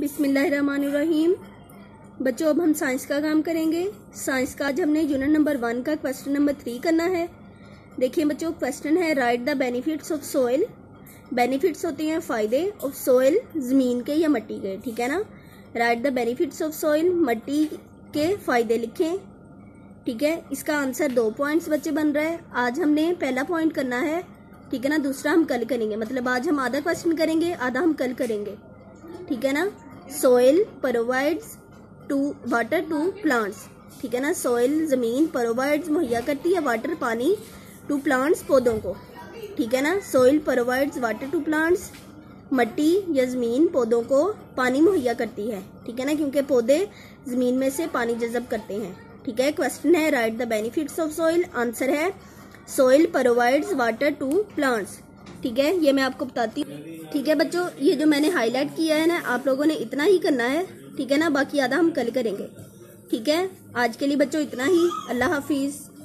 बिस्मिल्लाहिर्रहमानिर्रहीम। बच्चों, अब हम साइंस का काम करेंगे। साइंस का आज हमने यूनिट नंबर वन का क्वेश्चन नंबर थ्री करना है। देखिए बच्चों, क्वेश्चन है write the benefits of soil benefits होते हैं फ़ायदे ऑफ़ सोइल ज़मीन के या मट्टी के, ठीक है ना? Write the benefits of soil मट्टी के फ़ायदे लिखें, ठीक है? इसका आंसर दो पॉइंट्स बच्चे बन रहा है। आज हमने पहला पॉइंट करना है, ठीक है ना? दूसरा हम कल करेंगे मतलब आज हम आधा क्वेश्चन करेंगे, आधा हम कल करेंगे। ठीक है ना? Soil provides to water to plants ठीक है ना? सोइल ज़मीन प्रोवाइड्स मुहैया करती है वाटर पानी टू प्लांट्स पौधों को। ठीक है ना? Soil provides water to plants मट्टी या ज़मीन पौधों को पानी मुहैया करती है। ठीक है ना? क्योंकि पौधे ज़मीन में से पानी जज़ब करते हैं। ठीक है? क्वेश्चन है write the benefits of soil answer है soil provides water to plants ठीक है? ये मैं आपको बताती हूँ। ठीक है बच्चों ये जो मैंने हाईलाइट किया है ना, आप लोगों ने इतना ही करना है, ठीक है ना? बाकी आधा हम कल करेंगे, ठीक है? आज के लिए बच्चों इतना ही, अल्लाह हाफिज़।